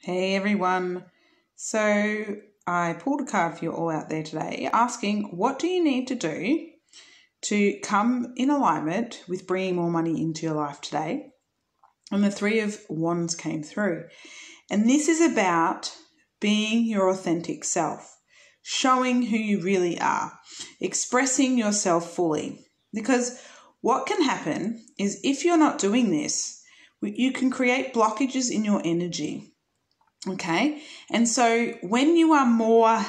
Hey everyone. So I pulled a card for you all out there today asking what do you need to do to come in alignment with bringing more money into your life today? And the 3 of wands came through. And this is about being your authentic self, showing who you really are, expressing yourself fully. Because what can happen is if you're not doing this, you can create blockages in your energy Okay. And so when you are more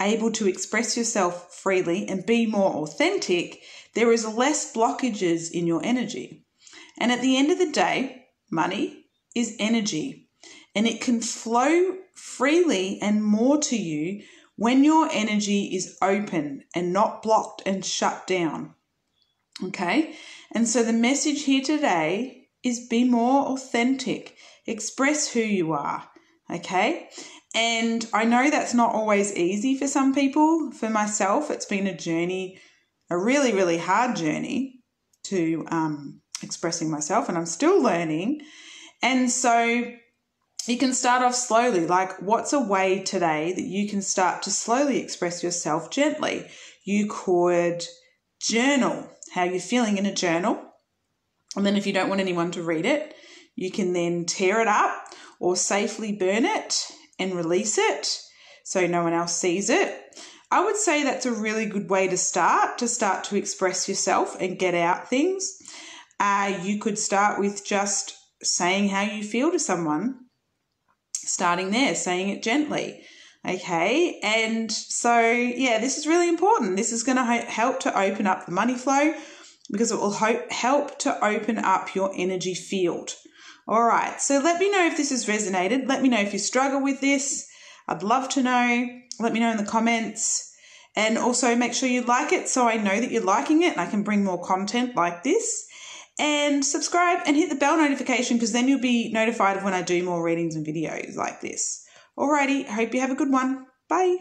able to express yourself freely and be more authentic, there is less blockages in your energy. And at the end of the day, money is energy and it can flow freely and more to you when your energy is open and not blocked and shut down. Okay. And so the message here today is be more authentic, express who you are Okay. And I know that's not always easy for some people. For myself, it's been a journey, a really, really hard journey to um, expressing myself, and I'm still learning. And so you can start off slowly. Like, what's a way today that you can start to slowly express yourself gently? You could journal how you're feeling in a journal. And then, if you don't want anyone to read it, you can then tear it up or safely burn it and release it so no one else sees it. I would say that's a really good way to start, to start to express yourself and get out things. Uh, you could start with just saying how you feel to someone, starting there, saying it gently. Okay, and so yeah, this is really important. This is going to help to open up the money flow because it will help to open up your energy field. All right, so let me know if this has resonated. Let me know if you struggle with this. I'd love to know. Let me know in the comments. And also make sure you like it so I know that you're liking it and I can bring more content like this. And subscribe and hit the bell notification because then you'll be notified of when I do more readings and videos like this. Alrighty, hope you have a good one. Bye.